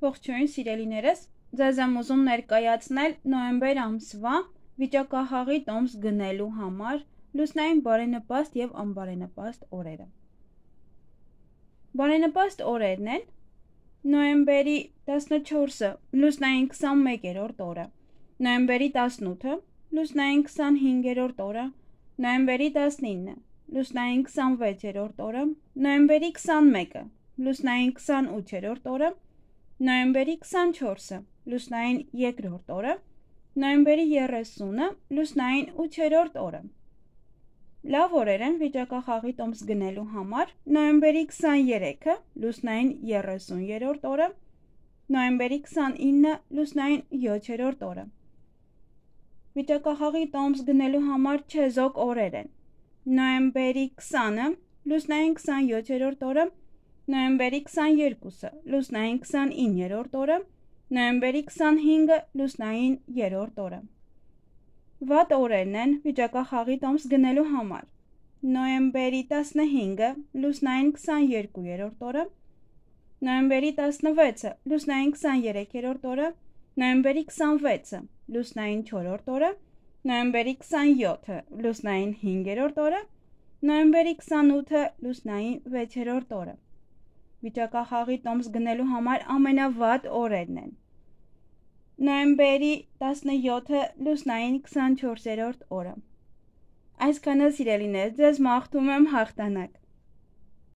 Ողջույն սիրելիներս, ձեզ եմ ուզում ներկայացնել նոյեմբեր ամսվա վիճակահաղի տոմս գնելու համար լուսնային բարենպաստ եւ անբարենպաստ օրերը։ Բարենպաստ օրերն են նոյեմբերի 14-ը լուսնային 21-րդ օրը, նոյեմբերի 18-ը լուսնային 25-րդ օրը, նոյեմբերի 19-ը լուսնային 26-րդ օրը, նոյեմբերի 21-ը լուսնային 28-րդ օրը, նոյեմբերի 24-ը լուսնային 2-րդ օրը, նոյեմբերի 30-ը լուսնային 8-րդ օրը։ Լավ օրեր են վիճակախաղի տոմս գնելու համար։ Նոյեմբերի 23-ը լուսնային 30-րդ օրը, նոյեմբերի 29-ը լուսնային 7-րդ օրը։ Վիճակախաղի տոմս գնելու համար չեզոք օրեր են։ Նոյեմբերի 20-ը լուսնային 27-րդ օրը, նոյեմբերի 22-ը լուսնային 29-րդ օրը, նոյեմբերի 25-ը լուսնային 3-րդ օրը։ Վատ օրերն են վիճակախաղի տոմս գնելու համար։ Նոյեմբերի 15-ը լուսնային 22-րդ օրը, նոյեմբերի 16-ը լուսնային 23-րդ օրը, նոյեմբերի 26-ը լուսնային 4-րդ օրը, նոյեմբերի 27-ը լուսնային 5-րդ օրը, նոյեմբերի 28-ը լուսնային 6-րդ օրը վիճակախաղի տոմս գնելու համար ամենավատ օրերն են։ Նոյեմբերի 17-ը լուսնային 24-րդ օրը։ Այսքանը սիրելիներ, ձեզ մաղթում եմ հաղթանակ։